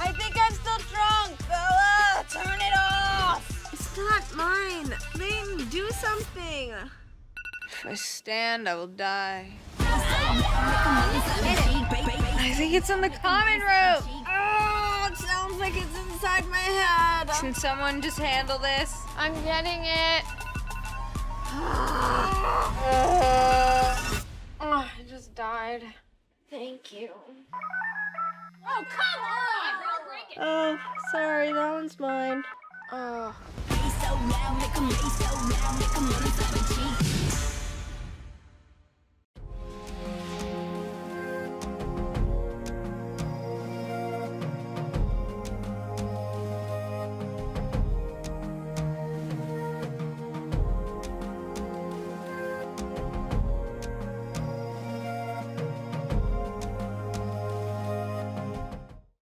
I think I'm still drunk. Bela, turn it off. It's not mine. Leighton, do something. If I stand, I will die. I think it's in the common room. Oh, it sounds like it's inside my head. Can someone just handle this? I'm getting it. oh, I just died. Thank you. Oh, come on! Oh, sorry, that one's mine. Oh.